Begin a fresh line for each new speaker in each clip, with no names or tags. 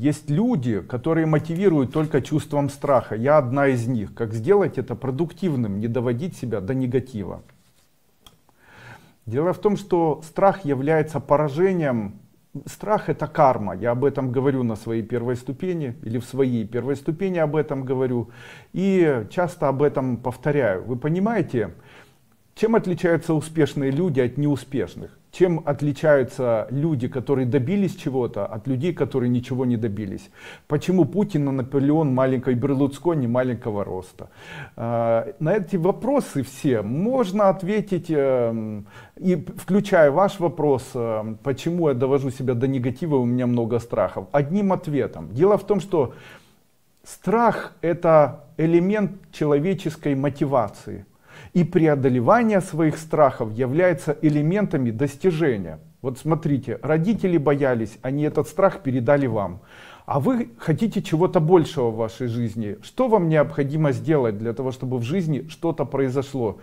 Есть люди, которые мотивируют только чувством страха. Я одна из них. Как сделать это продуктивным, не доводить себя до негатива. Дело в том, что страх является поражением. Страх это карма. Я об этом говорю на своей первой ступени или в своей первой ступени об этом говорю. И часто об этом повторяю. Вы понимаете, чем отличаются успешные люди от неуспешных? Чем отличаются люди, которые добились чего-то, от людей, которые ничего не добились? Почему Путин и Наполеон маленькой Берлуцкони маленького роста? А, на эти вопросы все можно ответить, эм, и включая ваш вопрос, э, почему я довожу себя до негатива, у меня много страхов, одним ответом. Дело в том, что страх это элемент человеческой мотивации. И преодолевание своих страхов является элементами достижения. Вот смотрите, родители боялись, они этот страх передали вам. А вы хотите чего-то большего в вашей жизни. Что вам необходимо сделать для того, чтобы в жизни что-то произошло?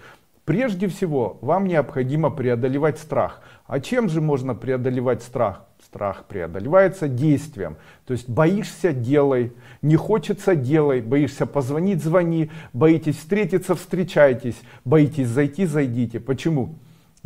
Прежде всего, вам необходимо преодолевать страх. А чем же можно преодолевать страх? Страх преодолевается действием. То есть боишься – делай, не хочется – делай, боишься позвонить – звони, боитесь встретиться – встречайтесь, боитесь зайти – зайдите. Почему?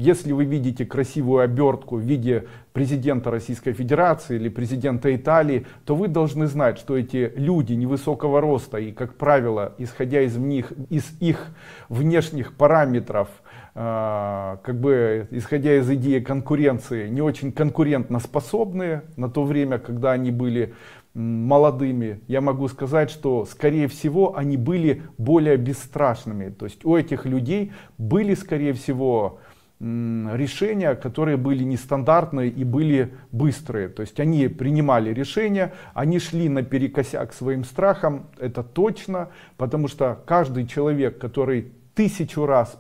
Если вы видите красивую обертку в виде президента Российской Федерации или президента Италии, то вы должны знать, что эти люди невысокого роста и, как правило, исходя из них, из их внешних параметров, э, как бы исходя из идеи конкуренции, не очень конкурентно способные на то время, когда они были молодыми, я могу сказать, что скорее всего они были более бесстрашными. То есть у этих людей были скорее всего решения, которые были нестандартные и были быстрые. То есть они принимали решения, они шли наперекосяк своим страхам, это точно, потому что каждый человек, который тысячу раз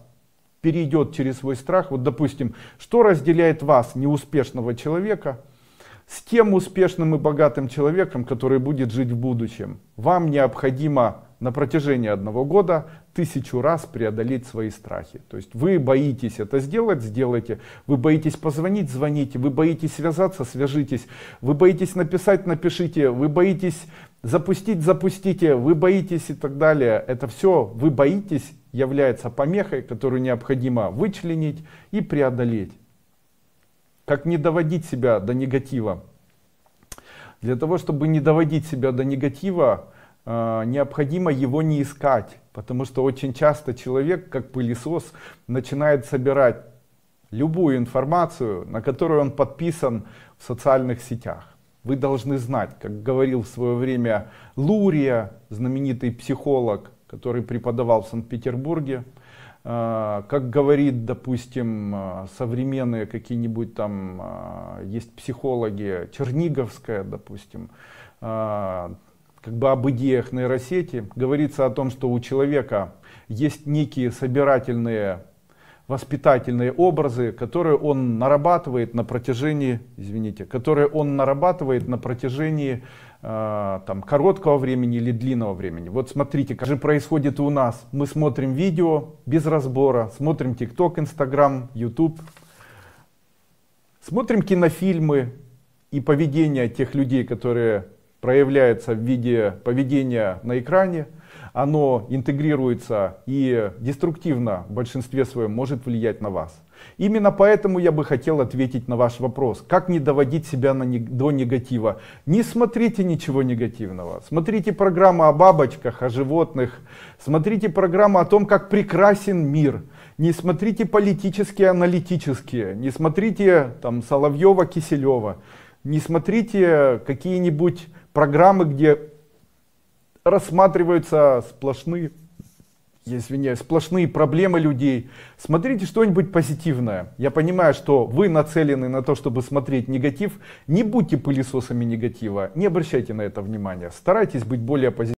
перейдет через свой страх, вот допустим, что разделяет вас, неуспешного человека, с тем успешным и богатым человеком, который будет жить в будущем. Вам необходимо на протяжении одного года тысячу раз преодолеть свои страхи. То есть вы боитесь это сделать, сделайте. Вы боитесь позвонить, звоните. Вы боитесь связаться, свяжитесь. Вы боитесь написать, напишите. Вы боитесь запустить, запустите. Вы боитесь и так далее. Это все вы боитесь является помехой, которую необходимо вычленить и преодолеть. Как не доводить себя до негатива? Для того, чтобы не доводить себя до негатива, необходимо его не искать. Потому что очень часто человек, как пылесос, начинает собирать любую информацию, на которую он подписан в социальных сетях. Вы должны знать, как говорил в свое время Лурия, знаменитый психолог, который преподавал в Санкт-Петербурге, а, как говорит, допустим, а, современные какие-нибудь там, есть психологи, Черниговская, допустим, как бы об идеях нейросети, говорится о том, что у человека есть некие собирательные воспитательные образы, которые он нарабатывает на протяжении, извините, которые он нарабатывает на протяжении э, там, короткого времени или длинного времени. Вот смотрите, как же происходит у нас. Мы смотрим видео без разбора, смотрим ТикТок, Инстаграм, Ютуб, смотрим кинофильмы и поведение тех людей, которые проявляются в виде поведения на экране оно интегрируется и деструктивно в большинстве своем может влиять на вас. Именно поэтому я бы хотел ответить на ваш вопрос. Как не доводить себя на, до негатива? Не смотрите ничего негативного. Смотрите программы о бабочках, о животных. Смотрите программы о том, как прекрасен мир. Не смотрите политические, аналитические. Не смотрите там Соловьева, Киселева. Не смотрите какие-нибудь программы, где рассматриваются сплошные, я извиняюсь, сплошные проблемы людей. Смотрите что-нибудь позитивное. Я понимаю, что вы нацелены на то, чтобы смотреть негатив. Не будьте пылесосами негатива, не обращайте на это внимания. Старайтесь быть более позитивными.